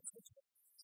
Christmas.